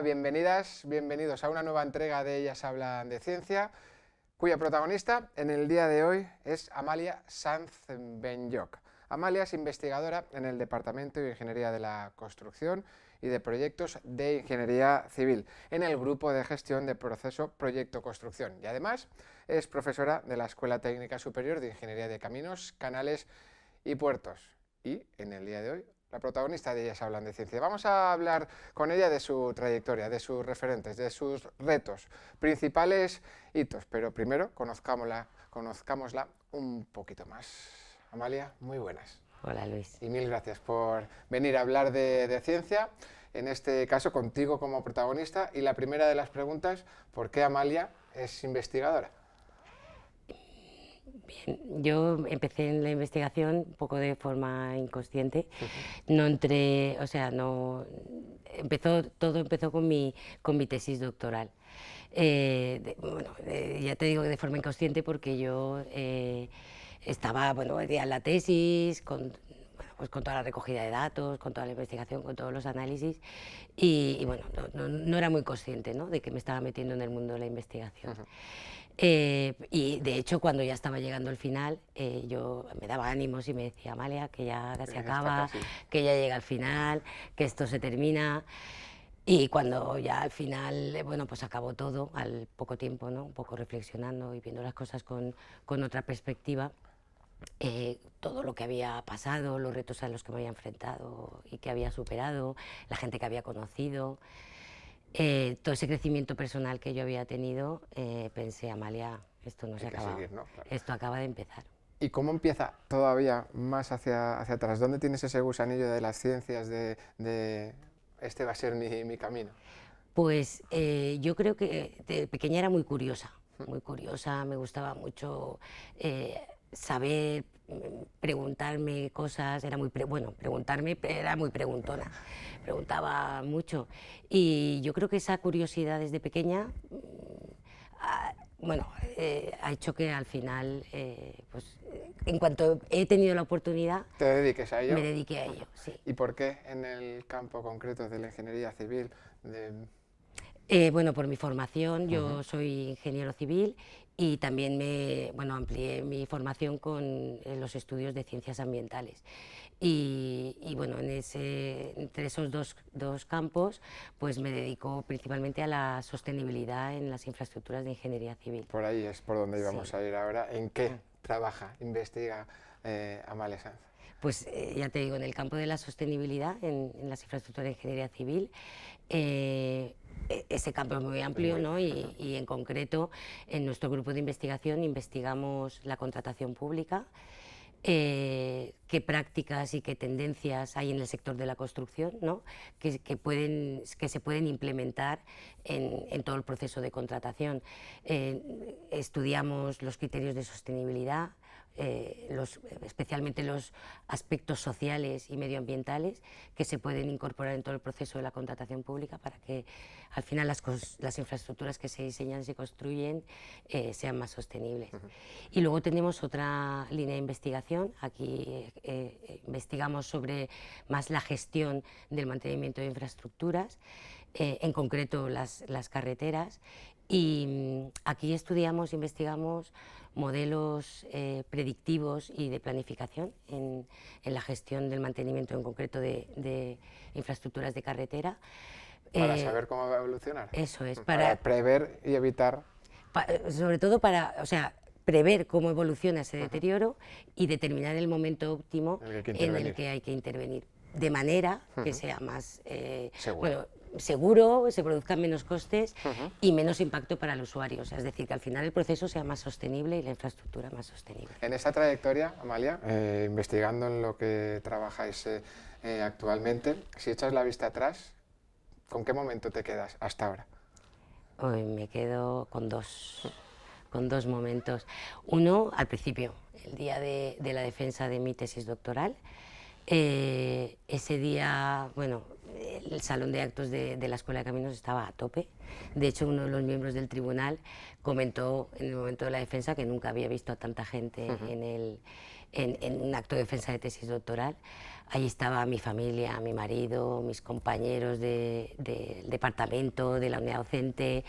Bienvenidas, bienvenidos a una nueva entrega de Ellas Hablan de Ciencia, cuya protagonista en el día de hoy es Amalia Sanz Benyoc. Amalia es investigadora en el Departamento de Ingeniería de la Construcción y de Proyectos de Ingeniería Civil, en el Grupo de Gestión de Proceso Proyecto Construcción. Y además es profesora de la Escuela Técnica Superior de Ingeniería de Caminos, Canales y Puertos. Y en el día de hoy la protagonista de Ellas Hablan de Ciencia. Vamos a hablar con ella de su trayectoria, de sus referentes, de sus retos, principales hitos, pero primero conozcámosla, conozcámosla un poquito más. Amalia, muy buenas. Hola Luis. Y mil gracias por venir a hablar de, de ciencia, en este caso contigo como protagonista. Y la primera de las preguntas, ¿por qué Amalia es investigadora? Bien, yo empecé en la investigación un poco de forma inconsciente. No entré, o sea, no empezó todo empezó con mi con mi tesis doctoral. Eh, de- bueno, eh, ya te digo que de forma inconsciente porque yo eh, estaba, bueno, hacía la tesis con pues con toda la recogida de datos, con toda la investigación, con todos los análisis y, y bueno, no, no- no era muy consciente ¿no? de que me estaba metiendo en el mundo de la investigación. Eh, y de hecho, cuando ya estaba llegando al final, eh, yo me daba ánimos y me decía, Amalia, que ya está acaba, que ya llega al final, que esto se termina. Y cuando ya al final, eh, bueno, pues acabó todo, al poco tiempo, ¿no? Un poco reflexionando y viendo las cosas con, con otra perspectiva, eh, todo lo que había pasado, los retos a los que me había enfrentado y que había superado, la gente que había conocido, eh, todo ese crecimiento personal que yo había tenido, eh, pensé, Amalia, esto no se Hay acaba, seguir, ¿no? Claro. esto acaba de empezar. ¿Y cómo empieza todavía más hacia, hacia atrás? ¿Dónde tienes ese gusanillo de las ciencias, de, de este va a ser mi, mi camino? Pues eh, yo creo que de pequeña era muy curiosa, muy curiosa, me gustaba mucho eh, saber, preguntarme cosas, era muy, pre- bueno, preguntarme era muy preguntona, preguntaba mucho. Y yo creo que esa curiosidad desde pequeña, mm, ah, bueno, eh, ha hecho que al final, eh, pues en cuanto he tenido la oportunidad, ¿Te dediques a ello? me dediqué a ello, sí. ¿Y por qué en el campo concreto de la ingeniería civil? de- Eh, bueno, por mi formación, yo soy ingeniero civil y también me, bueno, amplié mi formación con eh, los estudios de ciencias ambientales. Y, y, bueno, en ese, entre esos dos, dos campos, pues me dedico principalmente a la sostenibilidad en las infraestructuras de ingeniería civil. por ahí es por donde íbamos Sí. a ir ahora. ¿En qué trabaja, investiga eh, Amalia Sanz? Pues eh, ya te digo, en el campo de la sostenibilidad, en, las infraestructuras de ingeniería civil, eh, e- ese campo es muy amplio, ¿no? Y, en concreto, en nuestro grupo de investigación investigamos la contratación pública, eh, qué prácticas y qué tendencias hay en el sector de la construcción, ¿no? que, pueden, que se pueden implementar en, todo el proceso de contratación. Estudiamos los criterios de sostenibilidad, eh, los- especialmente los aspectos sociales y medioambientales que se pueden incorporar en todo el proceso de la contratación pública para que al final las, infraestructuras que se diseñan y se construyen eh, sean más sostenibles. Y luego tenemos otra línea de investigación. Aquí eh, investigamos sobre más la gestión del mantenimiento de infraestructuras, en concreto las, las carreteras. Y mm, aquí estudiamos, investigamos modelos eh, predictivos y de planificación en, en la gestión del mantenimiento en concreto de, de infraestructuras de carretera. Para Eh, saber cómo va a evolucionar. Eso es, Para para, prever y evitar. pa- sobre todo para, o sea, prever cómo evoluciona ese deterioro y determinar el momento óptimo En el que hay que en intervenir. el que hay que intervenir, de manera que sea más eh, Seguro. bueno, seguro, se produzcan menos costes y menos impacto para el usuario. O sea, es decir, que al final el proceso sea más sostenible y la infraestructura más sostenible. En esa trayectoria, Amalia, eh, investigando en lo que trabajáis eh, eh, actualmente, si echas la vista atrás, ¿con qué momento te quedas hasta ahora? Hoy me quedo con dos, con dos momentos. Uno, al principio, el día de, de la defensa de mi tesis doctoral. Eh, ese día, bueno, el, salón de actos de, la Escuela de Caminos estaba a tope. De hecho, uno de los miembros del tribunal comentó en el momento de la defensa que nunca había visto a tanta gente en, el, en, un acto de defensa de tesis doctoral. Allí estaba mi familia, mi marido, mis compañeros del departamento, de la unidad docente,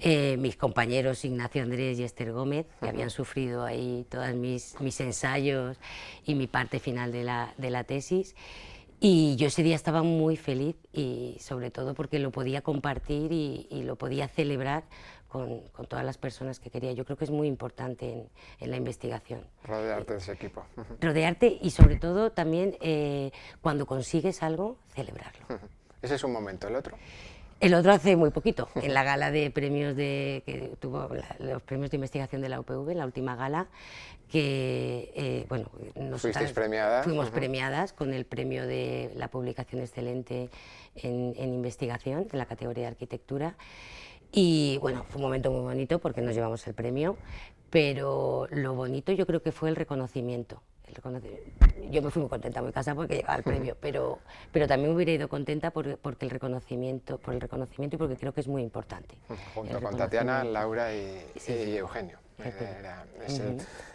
eh, mis compañeros Ignacio Andrés y Esther Gómez, que habían sufrido ahí todos mis, mis ensayos y mi parte final de la, de la tesis. Y yo ese día estaba muy feliz y sobre todo porque lo podía compartir y, lo podía celebrar con, con, todas las personas que quería. Yo creo que es muy importante en, en la investigación. Rodearte de ese equipo. Rodearte y sobre todo también eh, cuando consigues algo, celebrarlo. Ese es un momento. ¿El otro? El otro hace muy poquito, en la gala de premios de, que tuvo los premios de investigación de la UPV, la última gala, que, eh, bueno, premiadas? fuimos premiadas con el premio de la publicación excelente en, en investigación, en la categoría de arquitectura. Y bueno, fue un momento muy bonito porque nos llevamos el premio, pero lo bonito yo creo que fue el reconocimiento yo me fui muy contenta a mi casa porque llegaba el premio, pero, pero también me hubiera ido contenta por, porque el reconocimiento, por el reconocimiento y porque creo que es muy importante. Junto con Tatiana, Laura y, Eugenio.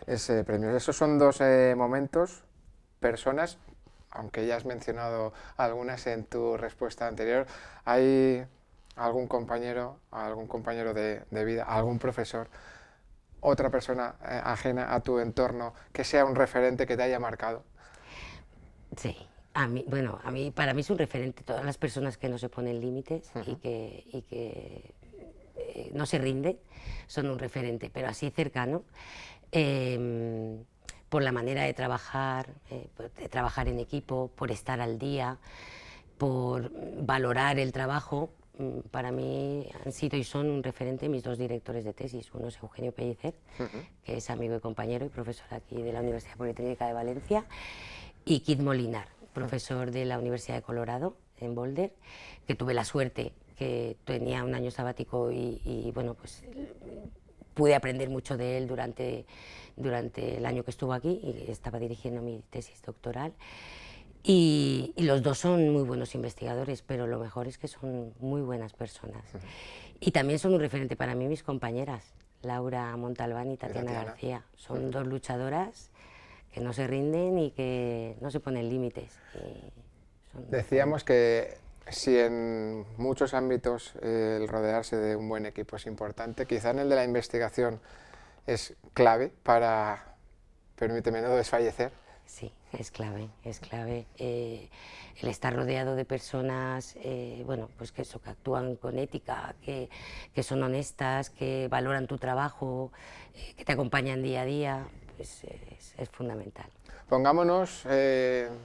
ese, premio. Esos son dos eh, momentos, personas, aunque ya has mencionado algunas en tu respuesta anterior, hay algún compañero, algún compañero de, de vida, algún profesor otra persona eh, ajena a tu entorno que sea un referente que te haya marcado? Sí, a mí, bueno, a mí, para mí es un referente todas las personas que no se ponen límites y que, y que eh, no se rinden, son un referente, pero así cercano, em, por la manera de trabajar, eh, de trabajar en equipo, por estar al día, por valorar el trabajo, para mí han sido y son un referente mis dos directores de tesis. Uno es Eugenio Pellicer, que es amigo y compañero y profesor aquí de la Universidad Politécnica de Valencia, y Kid Molinar, profesor de la Universidad de Colorado en Boulder, que tuve la suerte que tenía un año sabático y, bueno, pues pude aprender mucho de él durante, durante el año que estuvo aquí y estaba dirigiendo mi tesis doctoral. Y, los dos son muy buenos investigadores, pero lo mejor es que son muy buenas personas. Y también son un referente para mí mis compañeras, Laura Montalbán y Tatiana, García. Son dos luchadoras que no se rinden y que no se ponen límites. Decíamos que si en muchos ámbitos eh, el rodearse de un buen equipo es importante, quizá en el de la investigación es clave para, permíteme no desfallecer, Sí, es clave, es clave. Eh, el estar rodeado de personas, eh, bueno, pues que eso, que actúan con ética, que, que son honestas, que valoran tu trabajo, eh, que te acompañan día a día, pues es, es fundamental. Pongámonos,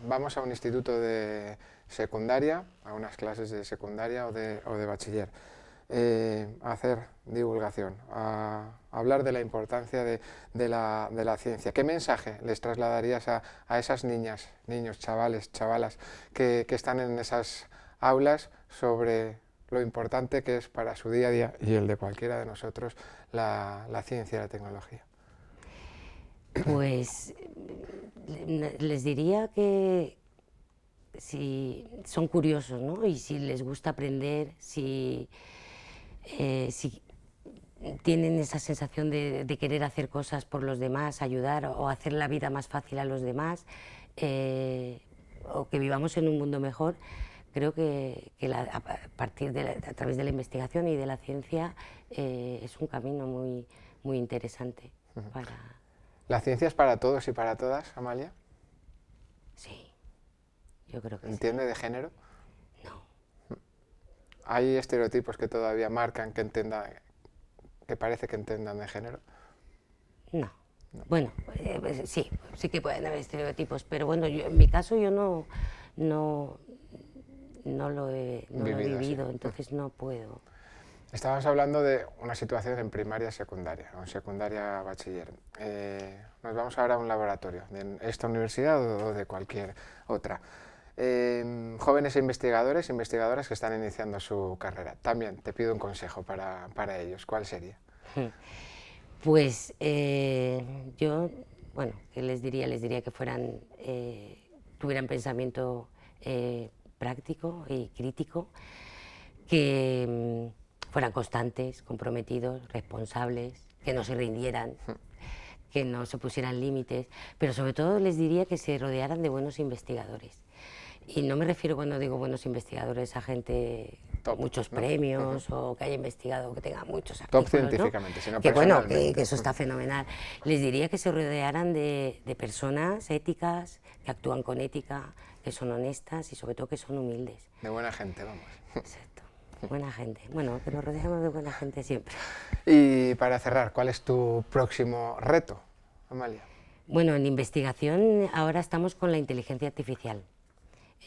vamos a un instituto de secundaria, a unas clases de secundaria o de, o de bachiller. Eh, hacer divulgación, hablar de la importancia de, la, ciencia. ¿Qué mensaje les trasladarías a, esas niñas, niños, chavales, chavalas que, están en esas aulas sobre lo importante que es para su día a día y el de cualquiera de nosotros la, ciencia y la tecnología? Pues les diría que si son curiosos, ¿no? Y si les gusta aprender, si eh, si tienen esa sensación de, querer hacer cosas por los demás, ayudar o hacer la vida más fácil a los demás, eh, o que vivamos en un mundo mejor, creo que, a partir de a través de la investigación y de la ciencia eh, es un camino muy, muy interesante. para... ¿La ciencia es para todos y para todas, Amalia? Sí, yo creo que ¿Entiende de género? ¿Hay estereotipos que todavía marcan que entiendan, que parece que entendan de género? No. Bueno, eh, pues, sí, sí que pueden haber estereotipos, pero bueno, en mi caso yo no, no, no lo he, vivido, entonces no puedo. Estabas hablando de una situación en primaria secundaria, o en secundaria bachiller. Eh, nos vamos ahora a un laboratorio, de esta universidad o de cualquier otra. Em, jóvenes investigadores, investigadoras que están iniciando su carrera. También te pido un consejo para, para ellos. ¿Cuál sería? Pues eh, yo, bueno, ¿qué les diría? Les diría que fueran, eh, tuvieran pensamiento eh, práctico y crítico, que mm, fueran constantes, comprometidos, responsables, que no se rindieran, que no se pusieran límites, pero sobre todo les diría que se rodearan de buenos investigadores. Y no me refiero cuando digo buenos investigadores a gente muchos premios o que haya investigado, que tenga muchos artículos. Top científicamente, sino que bueno, que, eso está fenomenal. Les diría que se rodearan de, de, personas éticas, que actúan con ética, que son honestas y sobre todo que son humildes. De buena gente, vamos. Exacto, buena gente. Bueno, que nos rodeamos de buena gente siempre. Y para cerrar, ¿cuál es tu próximo reto, Amalia? Bueno, en investigación ahora estamos con la inteligencia artificial.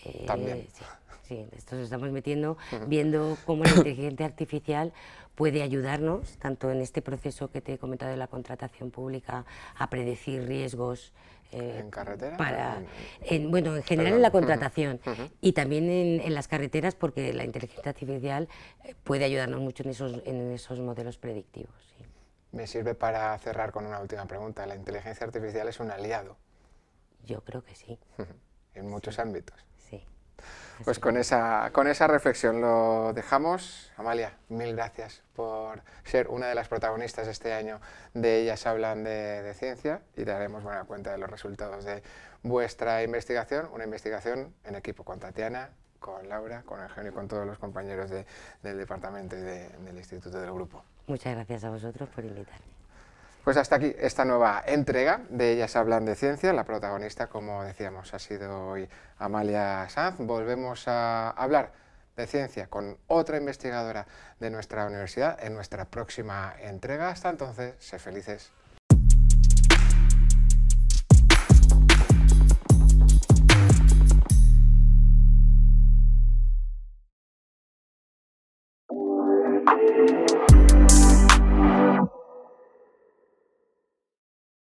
Eh, También. Sí. Sí, esto estamos metiendo, viendo cómo la inteligencia artificial puede ayudarnos, tanto en este proceso que te he comentado de la contratación pública, a predecir riesgos. Eh, ¿En carretera? Para, en, bueno, en general en la contratación y también en, las carreteras porque la inteligencia artificial eh, puede ayudarnos mucho en esos, en esos modelos predictivos. Me sirve para cerrar con una última pregunta. ¿La inteligencia artificial es un aliado? Yo creo que sí. en muchos ámbitos. Pues con esa, con esa reflexión lo dejamos. Amalia, mil gracias por ser una de las protagonistas este año de Ellas Hablan de, Ciencia y daremos buena cuenta de los resultados de vuestra investigación, una investigación en equipo con Tatiana, con Laura, con Eugenio y con todos los compañeros del departamento y del instituto del grupo. Muchas gracias a vosotros por invitarme. Pues hasta aquí esta nueva entrega de Ellas Hablan de Ciencia. La protagonista, como decíamos, ha sido hoy Amalia Sanz. Volvemos a hablar de ciencia con otra investigadora de nuestra universidad en nuestra próxima entrega. Hasta entonces, sé felices.